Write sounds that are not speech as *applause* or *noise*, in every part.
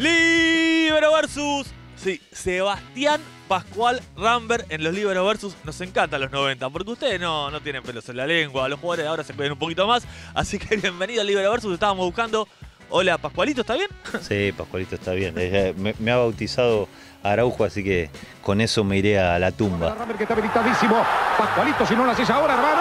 Libero versus. Sí, Sebastián Pascual Rambert en los Libero versus. Nos encantan los 90, porque ustedes no, no tienen pelos en la lengua. Los jugadores ahora se cuidan un poquito más. Así que *laughs* bienvenido al Libero versus. Estábamos buscando. Hola, Pascualito, ¿está bien? *laughs* Sí, Pascualito está bien. Eh, Me, me ha bautizado Araujo, así que con eso me iré a la tumba. Rambert que está habilitadísimo. Pascualito, si no lo haces ahora, hermano.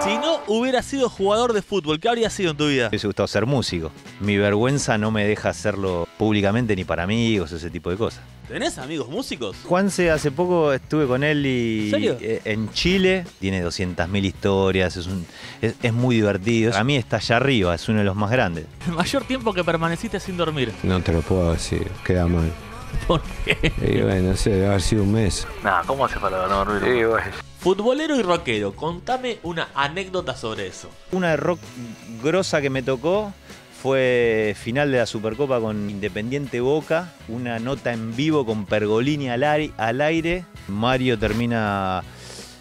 Si no hubiera sido jugador de fútbol, ¿qué habría sido en tu vida? Me hubiese gustado ser músico. Mi vergüenza no me deja hacerlo públicamente ni para amigos, ese tipo de cosas. ¿Tenés amigos músicos? Juanse, hace poco estuve con él y ¿En serio? eh, en Chile. Tiene 200.000 historias, es, un- es- es muy divertido. A mí está allá arriba, es uno de los más grandes. El mayor tiempo que permaneciste sin dormir. No te lo puedo decir, queda mal. ¿Por qué? Y bueno, no sé, debe haber sido un mes. Nah, ¿cómo hace para no dormir? Futbolero y rockero, contame una anécdota sobre eso. Una de rock grosa que me tocó fue final de la Supercopa con Independiente Boca, una nota en vivo con Pergolini al, ai- al aire. Mario termina,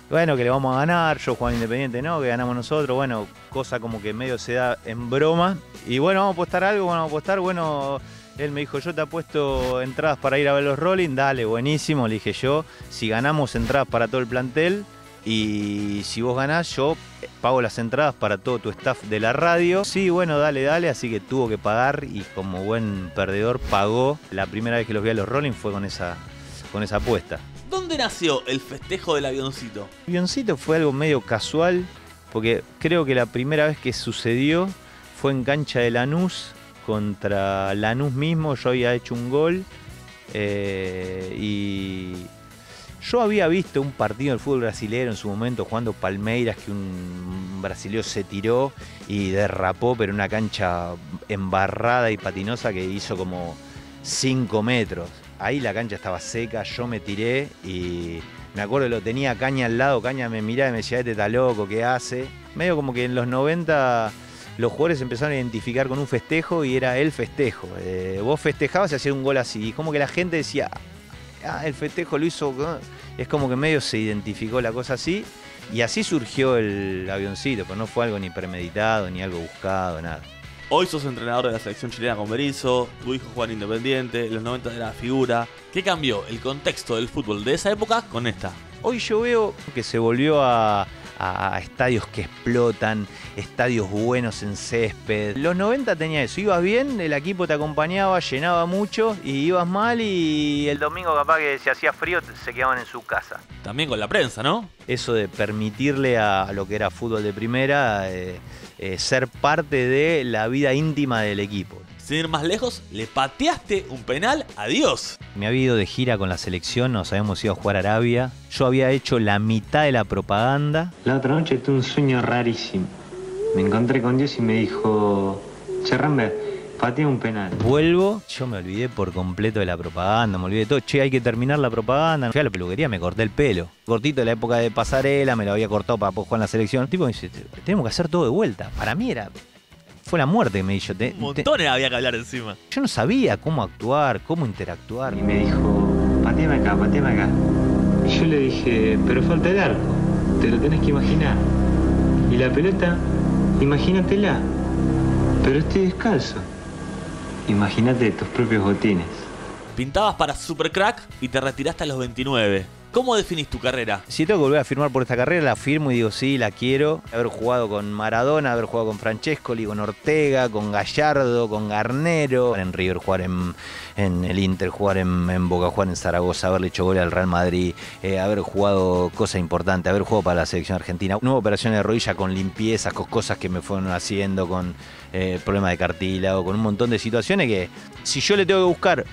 bueno, que le vamos a ganar, yo Juan Independiente no, que ganamos nosotros, bueno, cosa como que medio se da en broma. Y bueno, vamos a apostar algo, vamos a apostar, bueno, él me dijo, yo te apuesto entradas para ir a ver los Rolling, dale, buenísimo, le dije yo, si ganamos entradas para todo el plantel, y si vos ganás, yo pago las entradas para todo tu staff de la radio. Sí, bueno, dale, dale. Así que tuvo que pagar y como buen perdedor pagó. La primera vez que los vi a los Rolling fue con esa, con esa apuesta. ¿Dónde nació el festejo del avioncito? El avioncito fue algo medio casual, porque creo que la primera vez que sucedió fue en cancha de Lanús contra Lanús mismo. Yo había hecho un gol eh, y yo había visto un partido del fútbol brasileño en su momento jugando Palmeiras que un brasileño se tiró y derrapó, pero una cancha embarrada y patinosa que hizo como 5 metros. Ahí la cancha estaba seca, yo me tiré y me acuerdo lo tenía Caña al lado, Caña me miraba y me decía, este está loco, ¿qué hace? Medio como que en los 90 los jugadores empezaron a identificar con un festejo y era el festejo. Eh, vos festejabas y hacías un gol así. Y como que la gente decía, ah, el festejo lo hizo. Es como que medio se identificó la cosa así. Y así surgió el avioncito, pero no fue algo ni premeditado, ni algo buscado, nada. Hoy sos entrenador de la selección chilena con Berizzo, tu hijo juega en Independiente, en los 90 era figura. ¿Qué cambió el contexto del fútbol de esa época con esta? Hoy yo veo que se volvió a, a estadios que explotan, estadios buenos en césped. Los 90 tenía eso, ibas bien, el equipo te acompañaba, llenaba mucho, y ibas mal y el domingo capaz que si hacía frío se quedaban en su casa. También con la prensa, ¿no? Eso de permitirle a, lo que era fútbol de primera eh, eh, ser parte de la vida íntima del equipo. Sin ir más lejos, le pateaste un penal a Dios. Me había ido de gira con la selección, nos habíamos ido a jugar a Arabia. Yo había hecho la mitad de la propaganda. La otra noche tuve un sueño rarísimo. Me encontré con Dios y me dijo, Che Rambert, patea un penal. Vuelvo, yo me olvidé por completo de la propaganda, me olvidé de todo. Che, hay que terminar la propaganda. Fui a la peluquería, me corté el pelo. Cortito de la época de pasarela, me lo había cortado para poder jugar en la selección. El tipo me dice, tenemos que hacer todo de vuelta. Para mí era... Fue la muerte que me dijo. Te- Un te- montón había que hablar encima. yo no sabía cómo actuar, cómo interactuar. Y me dijo, pateame acá, pateame acá. Y yo le dije, pero falta el arco, te lo tenés que imaginar. Y la pelota, imagínatela. Pero estoy descalzo. Imagínate tus propios botines. Pintabas para Supercrack y te retiraste a los 29. ¿Cómo definís tu carrera? Si tengo que volver a firmar por esta carrera, la firmo y digo, sí, la quiero. Haber jugado con Maradona, haber jugado con Francescoli, con Ortega, con Gallardo, con Garnero. En River jugar en, el Inter, jugar en, en Boca, jugar en Zaragoza, haberle hecho gol al Real Madrid, eh, haber jugado cosa importante, haber jugado para la selección argentina. Nueva operación de rodilla con limpiezas, con cosas que me fueron haciendo, con eh, problemas de cartílago, con un montón de situaciones que si yo le tengo que buscar,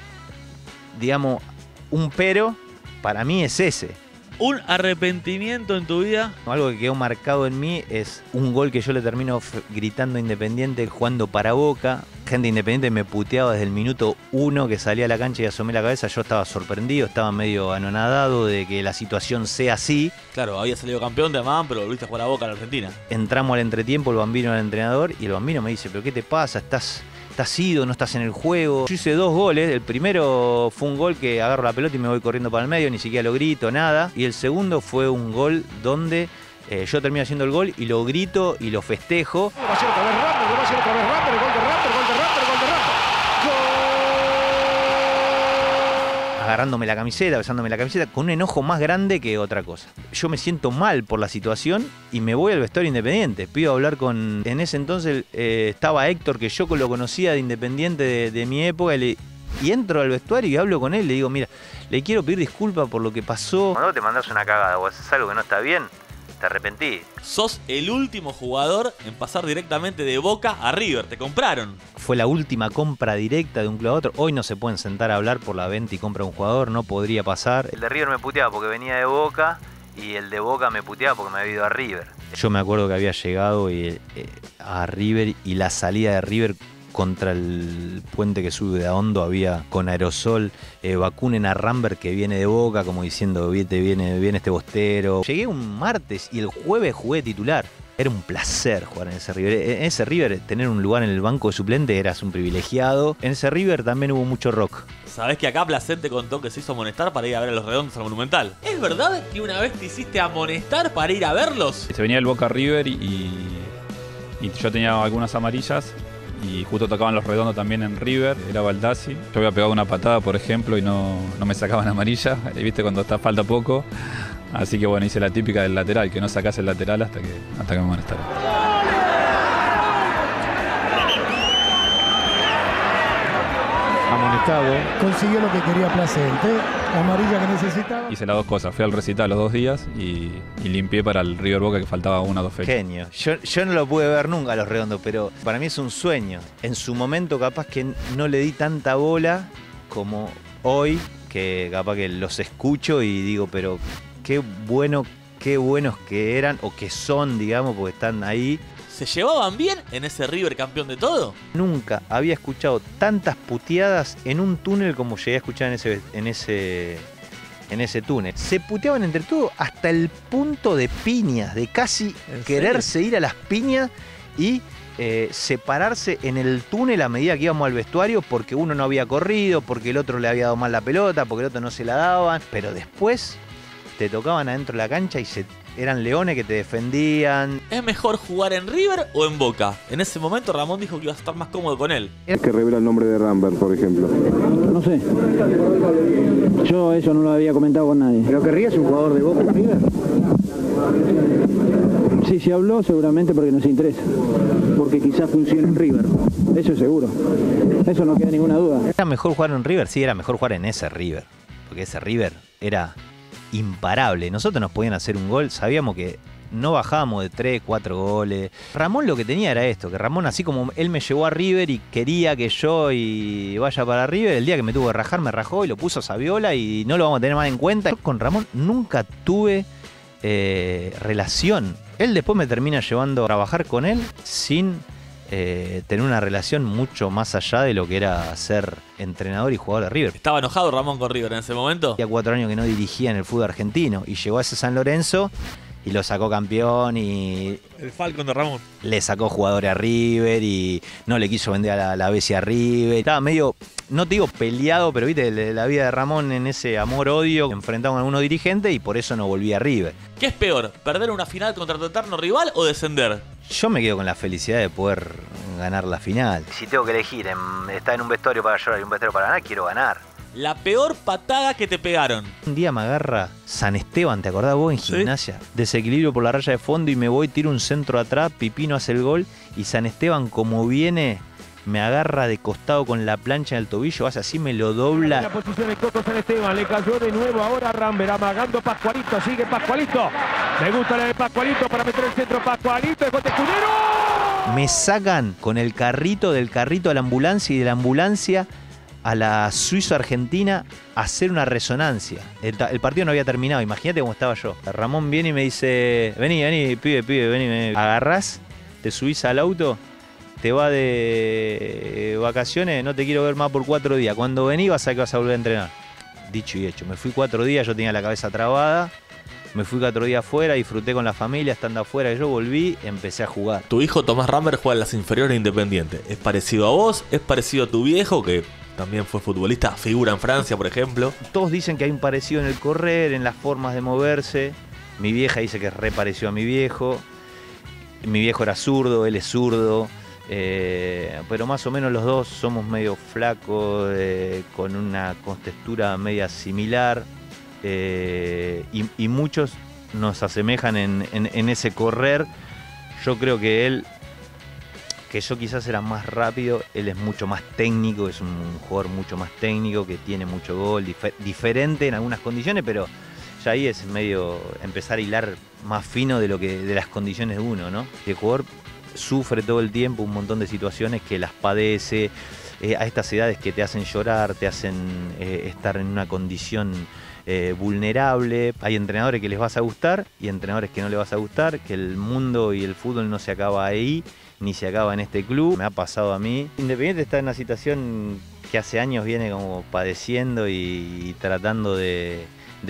digamos, un pero, para mí es ese. ¿Un arrepentimiento en tu vida? Algo que quedó marcado en mí es un gol que yo le termino gritando Independiente jugando para Boca. Gente de Independiente me puteaba desde el minuto uno que salí a la cancha y asomé la cabeza. Yo estaba sorprendido, estaba medio anonadado de que la situación sea así. Claro, había salido campeón de Man, pero volviste a jugar a Boca en Argentina. Entramos al entretiempo, el bambino al entrenador y el bambino me dice, pero ¿qué te pasa? ¿Estás, estás ido? ¿No estás en el juego? Yo hice dos goles. El primero fue un gol que agarro la pelota y me voy corriendo para el medio, ni siquiera lo grito, nada. Y el segundo fue un gol donde eh, yo termino haciendo el gol y lo grito y lo festejo gol de Ramber, gol de Ramber, gol de Ramber. Agarrándome la camiseta, besándome la camiseta, con un enojo más grande que otra cosa. Yo me siento mal por la situación y me voy al vestuario independiente. Pido hablar con. En ese entonces eh, estaba Héctor, que yo lo conocía de Independiente de, mi época, y, entro al vestuario y hablo con él. Le digo, mira, le quiero pedir disculpas por lo que pasó. Cuando te mandas una cagada o haces algo que no está bien, te arrepentí. Sos el último jugador en pasar directamente de Boca a River. Te compraron. Fue la última compra directa de un club a otro. Hoy no se pueden sentar a hablar por la venta y compra de un jugador, no podría pasar. El de River me puteaba porque venía de Boca y el de Boca me puteaba porque me había ido a River. Yo me acuerdo que había llegado y, eh, a River y la salida de River contra el puente que sube de Ahondo había con aerosol eh, vacunen a Rambert que viene de Boca como diciendo viene, viene, viene este bostero. Llegué un martes y el jueves jugué titular. Era un placer jugar en ese River. En ese River, tener un lugar en el banco de suplente eras un privilegiado. En ese River también hubo mucho rock. Sabés que acá Placente contó que se hizo amonestar para ir a ver a los redondos al Monumental. ¿Es verdad que una vez te hiciste amonestar para ir a verlos? Se venía el Boca River y, y yo tenía algunas amarillas y justo tocaban los redondos también en River, era Baldassi. Yo había pegado una patada, por ejemplo, y no, no me sacaban amarilla, y *laughs* viste cuando está falta poco. Así que bueno, hice la típica del lateral, que no sacas el lateral hasta que, hasta que me amonestaron. Amonestado. consiguió lo que quería Placente, la amarilla que necesitaba. Hice las dos cosas, fui al recital los dos días y, y limpié para el River Boca que faltaba una o dos fechas. Genio. Yo, yo no lo pude ver nunca a los redondos, pero para mí es un sueño. En su momento capaz que no le di tanta bola como hoy, que capaz que los escucho y digo, pero qué bueno, qué buenos que eran o que son, digamos, porque están ahí. ¿Se llevaban bien en ese River campeón de todo? Nunca había escuchado tantas puteadas en un túnel como llegué a escuchar en ese, en ese, en ese túnel. Se puteaban entre todos hasta el punto de piñas, de casi ¿En quererse ir a las piñas y eh, separarse en el túnel a medida que íbamos al vestuario porque uno no había corrido, porque el otro le había dado mal la pelota, porque el otro no se la daban. Pero después te tocaban adentro de la cancha y se, eran leones que te defendían. ¿Es mejor jugar en River o en Boca? En ese momento Ramón dijo que iba a estar más cómodo con él. que revela el nombre de Rambert, por ejemplo. No sé. Yo eso no lo había comentado con nadie. ¿Pero querrías un jugador de Boca River? Sí, se habló seguramente porque nos interesa. Porque quizás funcione en River. Eso es seguro. Eso no queda ninguna duda. ¿Era mejor jugar en River? Sí, era mejor jugar en ese River. Porque ese River era imparable. Nosotros nos podían hacer un gol, sabíamos que no bajábamos de 3, 4 goles. Ramón lo que tenía era esto, que Ramón así como él me llevó a River y quería que yo y vaya para River, el día que me tuvo que rajar me rajó y lo puso a Saviola y no lo vamos a tener más en cuenta. Yo con Ramón nunca tuve eh, relación. Él después me termina llevando a trabajar con él sin eh, tener una relación mucho más allá de lo que era ser entrenador y jugador de River. ¿Estaba enojado Ramón con River en ese momento? Hacía cuatro años que no dirigía en el fútbol argentino y llegó a ese San Lorenzo y lo sacó campeón y El Falcon de Ramón. le sacó jugadores a River y no le quiso vender a la, la Bessia a River. Estaba medio, no te digo peleado, pero viste, la vida de Ramón en ese amor-odio enfrentado con algunos dirigentes y por eso no volvía a River. ¿Qué es peor? ¿Perder una final contra tu eterno rival o descender? Yo me quedo con la felicidad de poder ganar la final. Si tengo que elegir estar en un vestuario para llorar y un vestuario para ganar, quiero ganar. La peor patada que te pegaron. Un día me agarra San Esteban, ¿te acordás vos en Sí. gimnasia? Desequilibrio por la raya de fondo y me voy, tiro un centro atrás, Pipino hace el gol y San Esteban como viene me agarra de costado con la plancha en el tobillo, hace así, me lo La dobla. posición de Coco San Esteban, le cayó de nuevo ahora Rambert, amagando Pascualito, sigue Pascualito. Me gusta la de Pascualito para meter el centro Pascualito, dejó Tejunero. Me sacan con el carrito, del carrito a la ambulancia y de la ambulancia a la Suizo-Argentina a hacer una resonancia. El, el partido no había terminado, imagínate cómo estaba yo. Ramón viene y me dice, vení, vení, pibe, pibe, vení, me agarrás, te subís al auto, te vas de vacaciones, no te quiero ver más por cuatro días. Cuando vení vas a que vas a volver a entrenar. Dicho y hecho, me fui cuatro días, yo tenía la cabeza trabada, me fui cuatro días afuera, disfruté con la familia estando afuera, yo volví, empecé a jugar. Tu hijo Tomás Rambert juega en las inferiores de Independiente. ¿Es parecido a vos? ¿Es parecido a tu viejo que también fue futbolista? Figura en Francia, por ejemplo. Todos dicen que hay un parecido en el correr, en las formas de moverse. Mi vieja dice que repareció a mi viejo. Mi viejo era zurdo, él es zurdo. Eh, pero más o menos los dos somos medio flacos, eh, con una contextura media similar. eh, y, y muchos nos asemejan en, ese correr. Yo creo que él, que yo quizás era más rápido, él es mucho más técnico, es un jugador mucho más técnico, que tiene mucho gol, dife- diferente en algunas condiciones, pero ya ahí es medio empezar a hilar más fino de lo que de las condiciones de uno, ¿no? El jugador sufre todo el tiempo un montón de situaciones que las padece eh, a estas edades que te hacen llorar, te hacen eh, estar en una condición eh, vulnerable. Hay entrenadores que les vas a gustar y entrenadores que no les vas a gustar, que el mundo y el fútbol no se acaba ahí, ni se acaba en este club. Me ha pasado a mí. Independiente está en una situación que hace años viene como padeciendo y, tratando de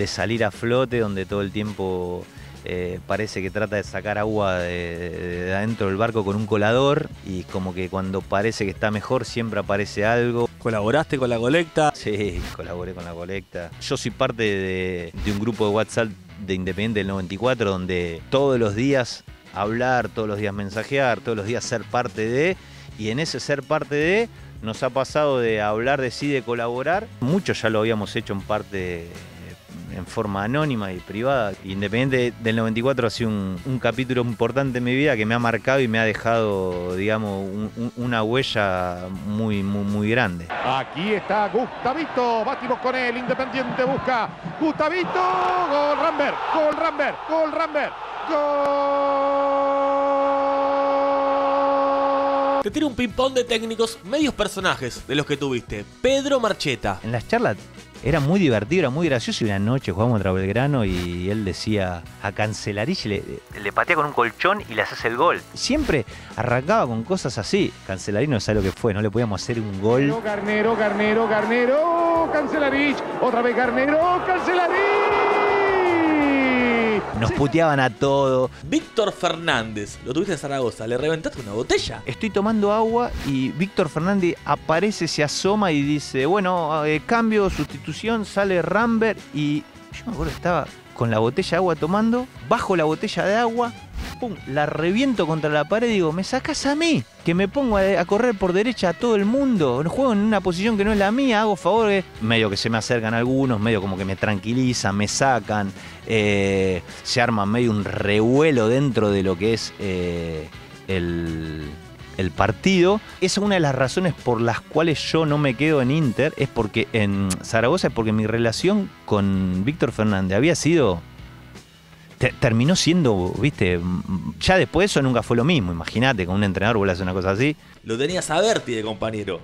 salir a flote, donde todo el tiempo eh, parece que trata de sacar agua de, de adentro del barco con un colador y como que cuando parece que está mejor siempre aparece algo. ¿Colaboraste con la colecta? Sí, colaboré con la colecta. Yo soy parte de, de un grupo de WhatsApp de Independiente del 94 donde todos los días hablar, todos los días mensajear, todos los días ser parte de, y en ese ser parte de nos ha pasado de hablar de sí, de colaborar. Muchos ya lo habíamos hecho en parte en forma anónima y privada. Independiente del 94 ha sido un, un capítulo importante en mi vida que me ha marcado y me ha dejado, digamos, un- un- una huella muy, muy, muy grande. Aquí está Gustavito. Batimos con él. Independiente busca. Gustavito. Gol Rambert. Gol Rambert. Gol Rambert. Gol. Te tiro un ping-pong de técnicos, medios personajes de los que tuviste. Pedro Marcheta. En las charlas era muy divertido, era muy gracioso y una noche jugamos contra Belgrano y él decía a Cancelarich le, le patea con un colchón y le haces el gol. Siempre arrancaba con cosas así. Cancelarich no sabe lo que fue, no le podíamos hacer un gol. Garnero, Garnero, Garnero. Cancelarich. Otra vez Garnero. Cancelarich. Nos puteaban a todo. Víctor Fernández, lo tuviste en Zaragoza, le reventaste una botella. Estoy tomando agua y Víctor Fernández aparece, se asoma y dice, bueno, eh, cambio, sustitución, sale Rambert y yo me acuerdo que estaba con la botella de agua tomando, bajo la botella de agua, pum, la reviento contra la pared y digo, me sacas a mí, que me pongo a, correr por derecha a todo el mundo, juego en una posición que no es la mía, hago favores, medio que se me acercan algunos, medio como que me tranquilizan, me sacan, eh, se arma medio un revuelo dentro de lo que es eh, el, el partido. Esa es una de las razones por las cuales yo no me quedo en Inter, es porque en Zaragoza es porque mi relación con Víctor Fernández había sido te- terminó siendo, viste, ya después eso nunca fue lo mismo. Imagínate, con un entrenador vuelve a hacer una cosa así. Lo tenías a Berti de compañero.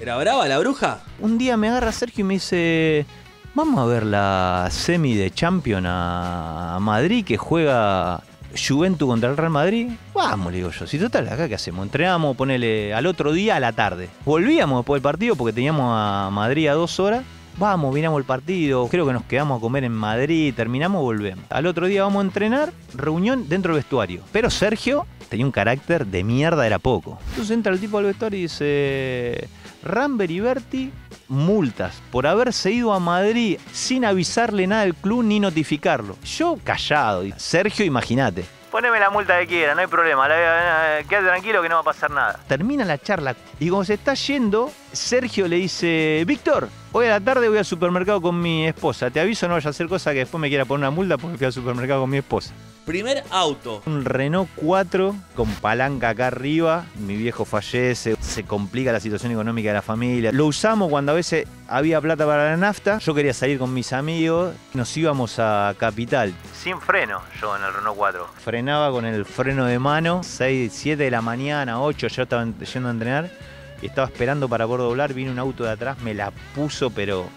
¿Era brava la bruja? Un día me agarra Sergio y me dice, vamos a ver la semi de Champion a Madrid que juega Juventus contra el Real Madrid. Vamos, le digo yo, si total, acá qué hacemos, entrenamos, ponele al otro día a la tarde. Volvíamos después del partido porque teníamos a Madrid a dos horas. Vamos, vinamos el partido, creo que nos quedamos a comer en Madrid, terminamos, volvemos. Al otro día vamos a entrenar, reunión dentro del vestuario. Pero Sergio tenía un carácter de mierda, era poco. Entonces entra el tipo al vestuario y dice, Rambert y Berti, multas por haberse ido a Madrid sin avisarle nada al club ni notificarlo. Yo callado. y Sergio, imagínate. Poneme la multa que quiera, no hay problema. quédate tranquilo que no va a pasar nada. Termina la charla y cuando se está yendo, Sergio le dice, Víctor, hoy a la tarde voy al supermercado con mi esposa. Te aviso, no vaya a hacer cosa que después me quiera poner una multa porque fui al supermercado con mi esposa. Primer auto. Un Renault 4 con palanca acá arriba. Mi viejo fallece, se complica la situación económica de la familia. Lo usamos cuando a veces había plata para la nafta. Yo quería salir con mis amigos. Nos íbamos a Capital. Sin freno, yo en el Renault 4. Frenaba con el freno de mano. 6, 7 de la mañana, 8, yo estaba yendo a entrenar. Estaba esperando para poder doblar. Vino un auto de atrás, me la puso, pero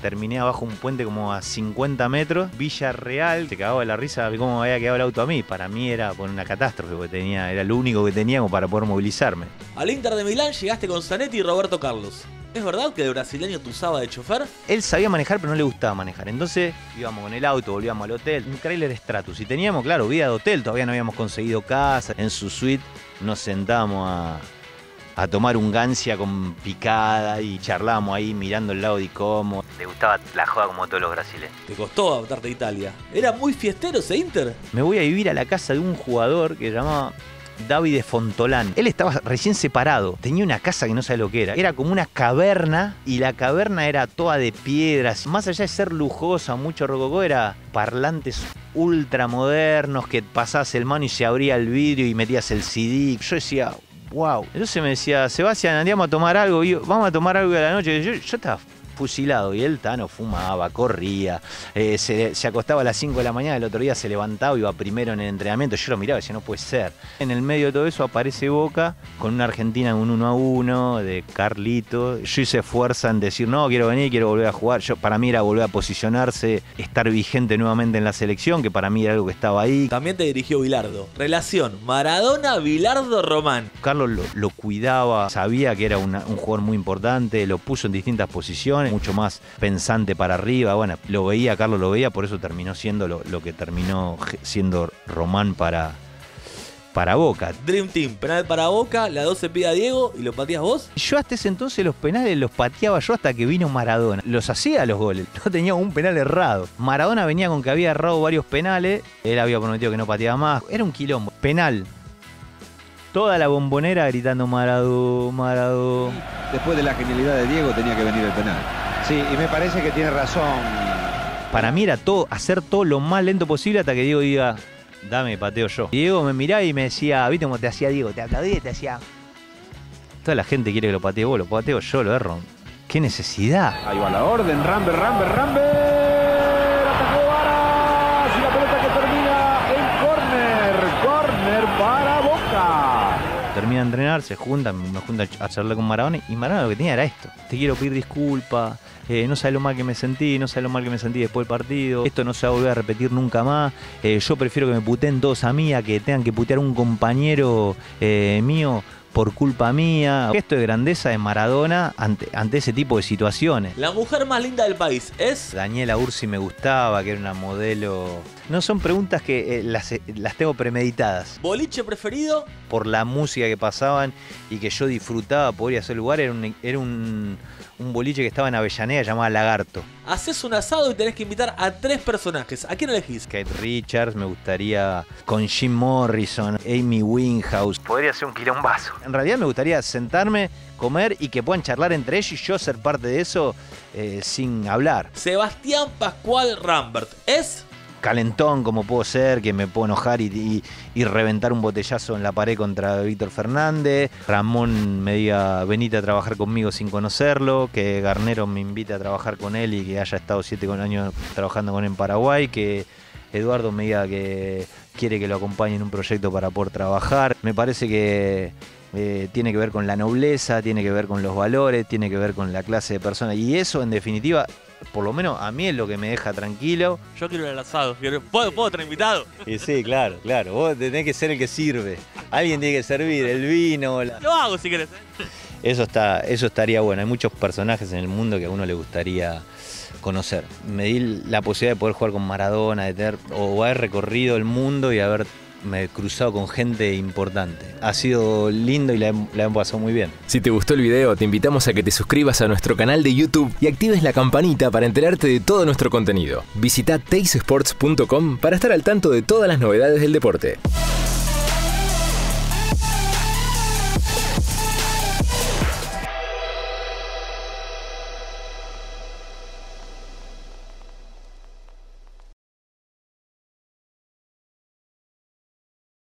terminé abajo un puente como a 50 metros, Villa Real, se cagaba de la risa cómo me había quedado el auto a mí. Para mí era por una catástrofe, porque tenía, era lo único que teníamos para poder movilizarme. Al Inter de Milán llegaste con Zanetti y Roberto Carlos. ¿Es verdad que el brasileño te usaba de chofer? Él sabía manejar, pero no le gustaba manejar. Entonces íbamos con el auto, volvíamos al hotel, un trailer Stratus. Y teníamos, claro, vida de hotel, todavía no habíamos conseguido casa. En su suite nos sentábamos a, a tomar un gancia con picada y charlábamos ahí mirando el lado de cómo. Le gustaba la joda como todos los brasileños. Te costó adaptarte a Italia. ¿Era muy fiestero ese Inter? Me voy a vivir a la casa de un jugador que se llamaba David Fontolán. Él estaba recién separado, tenía una casa que no sabe lo que era. Era como una caverna y la caverna era toda de piedras. Más allá de ser lujosa, mucho rococó, era parlantes ultramodernos que pasabas el mano y se abría el vidrio y metías el CD. Yo decía, wow. Entonces me decía, Sebastián, andamos a tomar algo, vamos a tomar algo de la noche. Yo, yo estaba fusilado y él Tano fumaba, corría, eh, se, se acostaba a las 5 de la mañana, el otro día se levantaba, iba primero en el entrenamiento, yo lo miraba y decía, no puede ser. En el medio de todo eso aparece Boca con una Argentina en un 1 a 1 de Carlito. Yo hice fuerza en decir, no, quiero venir, quiero volver a jugar. Yo, para mí era volver a posicionarse, estar vigente nuevamente en la selección, que para mí era algo que estaba ahí. También te dirigió Bilardo. Relación Maradona, Bilardo, Román. Carlos lo, lo cuidaba, sabía que era una- un jugador muy importante, lo puso en distintas posiciones, *laughs* mucho más pensante para arriba. Bueno, lo veía, Carlos lo veía, por eso terminó siendo lo, lo que terminó siendo Román para, para Boca. Dream Team, penal para Boca, la 12 pide a Diego y lo pateas vos. Yo hasta ese entonces los penales los pateaba yo hasta que vino Maradona. Los hacía los goles, *laughs* no tenía un penal errado. Maradona venía con que había errado varios penales, él había prometido que no pateaba más. Era un quilombo. Penal. Toda la bombonera gritando Marado, Marado. Después de la genialidad de Diego tenía que venir el penal. Sí, y me parece que tiene razón. Para mí era todo, hacer todo lo más lento posible hasta que Diego diga, dame, pateo yo. Diego me miraba y me decía, ¿viste cómo te hacía Diego? Te aplaudía y te hacía. Toda la gente quiere que lo patee vos, lo pateo yo, lo erro. ¿Qué necesidad? Ahí va la orden, Ramber, Ramber, Ramber. Atacó Varas y la pelota que termina en córner. Córner para Boca. Termina de entrenar, se juntan, me juntan a charlar con Maradona y Maradona lo que tenía era esto. Te quiero pedir disculpas, eh, no sabes lo mal que me sentí, no sabes lo mal que me sentí después del partido. Esto no se va a volver a repetir nunca más. Eh, yo prefiero que me puteen todos a mí a que tengan que putear un compañero eh, mío por culpa mía. Esto de grandeza de Maradona ante, ante ese tipo de situaciones. La mujer más linda del país es. Daniela Ursi me gustaba, que era una modelo. No son preguntas que eh, las, las tengo premeditadas Boliche preferido. por la música que pasaban y que yo disfrutaba poder ir a ese lugar. Era un, era un, un boliche que estaba en Avellaneda llamado Lagarto. Haces un asado y tenés que invitar a tres personajes. ¿A quién elegís? Kate Richards, me gustaría con Jim Morrison, Amy Winehouse. Podría ser un quilombazo. En realidad me gustaría sentarme, comer y que puedan charlar entre ellos y yo ser parte de eso eh, sin hablar. Sebastián Pascual Rambert es. Calentón como puedo ser, que me puedo enojar y, reventar un botellazo en la pared contra Víctor Fernández. Ramón me diga, venite a trabajar conmigo sin conocerlo. Que Garnero me invite a trabajar con él y que haya estado siete años trabajando con él en Paraguay. Que Eduardo me diga que quiere que lo acompañe en un proyecto para poder trabajar. Me parece que eh, tiene que ver con la nobleza, tiene que ver con los valores, tiene que ver con la clase de persona. Y eso, en definitiva, por lo menos a mí es lo que me deja tranquilo. Yo quiero al asado. ¿Puedo, ¿Puedo tener invitado? Y sí, claro, claro. Vos tenés que ser el que sirve. Alguien tiene que servir, el vino. la- Lo hago si querés. ¿eh? Eso, está, eso estaría bueno. Hay muchos personajes en el mundo que a uno le gustaría conocer. Me di la posibilidad de poder jugar con Maradona, de tener, o haber recorrido el mundo y haberme cruzado con gente importante. Ha sido lindo y la, la hemos pasado muy bien. Si te gustó el video, te invitamos a que te suscribas a nuestro canal de YouTube y actives la campanita para enterarte de todo nuestro contenido. Visita teisports.com para estar al tanto de todas las novedades del deporte.